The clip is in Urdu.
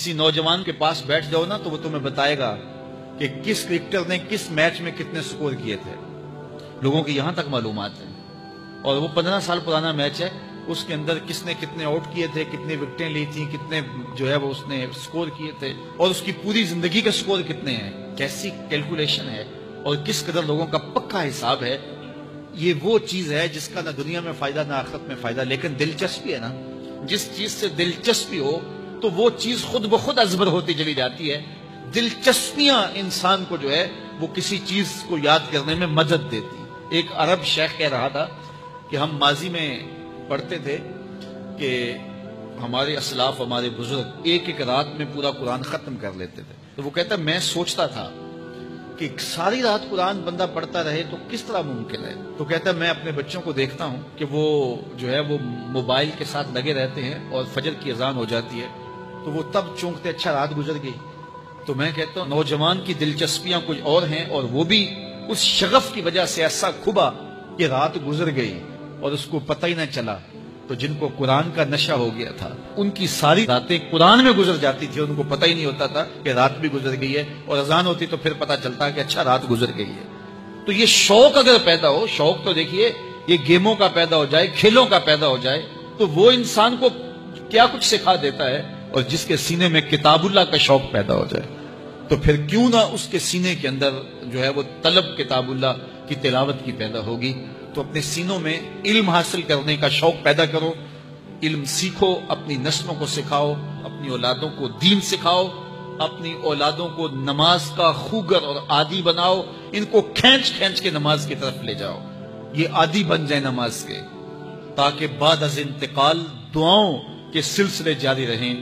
کسی نوجوان کے پاس بیٹھ جاؤ نا تو وہ تمہیں بتائے گا کہ کس کرکٹر نے کس میچ میں کتنے سکور کیے تھے۔ لوگوں کی یہاں تک معلومات ہیں۔ اور وہ پندرہ سال پرانا میچ ہے، اس کے اندر کس نے کتنے آؤٹ کیے تھے کتنے وکٹیں لی تھیں، کتنے جو ہے وہ اس نے سکور کیے تھے، اور اس کی پوری زندگی کے سکور کتنے ہیں۔ کیسی کیلکولیشن ہے اور کس قدر لوگوں کا پکا حساب ہے۔ یہ وہ چیز ہے جس کا نہ دنیا میں فائدہ نہ آخرت میں فائدہ، لیکن دلچسپی ہے نا۔ جس چیز سے دلچسپی ہو تو وہ چیز خود بخود ازبر ہوتی چلی جاتی ہے۔ دلچسپیاں انسان کو جو ہے وہ کسی چیز کو یاد کرنے میں مدد دیتی۔ ایک عرب شیخ کہہ رہا تھا کہ ہم ماضی میں پڑھتے تھے کہ ہمارے اسلاف، ہمارے بزرگ ایک ایک رات میں پورا قرآن ختم کر لیتے تھے۔ تو وہ کہتا میں سوچتا تھا کہ ساری رات قرآن بندہ پڑھتا رہے تو کس طرح ممکن ہے؟ تو کہتا ہے، میں اپنے بچوں کو دیکھتا ہوں کہ وہ جو ہے وہ موبائل کے ساتھ لگے رہتے ہیں اور فجر کی اذان ہو جاتی ہے۔ تو وہ تب چونکتے اچھا رات گزر گئی۔ تو میں کہتا ہوں، نوجوان کی دلچسپیاں کچھ اور ہیں اور وہ بھی اس شغف کی وجہ سے ایسا کھبا کہ رات گزر گئی اور اس کو پتہ ہی نہ چلا۔ تو جن کو قرآن کا نشہ ہو گیا تھا، ان کی ساری راتیں قرآن میں گزر جاتی تھی ان کو پتہ ہی نہیں ہوتا تھا کہ رات بھی گزر گئی ہے اور اذان ہوتی تو پھر پتہ چلتا کہ اچھا رات گزر گئی ہے۔ تو یہ شوق اگر پیدا ہو، شوق تو دیکھیے، یہ گیموں کا پیدا ہو جائے، کھیلوں کا پیدا ہو جائے، تو وہ انسان کو کیا کچھ سکھا دیتا ہے؟ اور جس کے سینے میں کتاب اللہ کا شوق پیدا ہو جائے، تو پھر کیوں نہ اس کے سینے کے اندر جو ہے وہ طلب کتاب اللہ کی تلاوت کی پیدا ہوگی۔ تو اپنے سینوں میں علم حاصل کرنے کا شوق پیدا کرو، علم سیکھو، اپنی نسلوں کو سکھاؤ، اپنی اولادوں کو دین سکھاؤ، اپنی اولادوں کو نماز کا خوگر اور عادی بناؤ، ان کو کھینچ کھینچ کے نماز کی طرف لے جاؤ۔ یہ عادی بن جائے نماز کے، تاکہ بعد از انتقال دعاؤں کے سلسلے جاری رہیں۔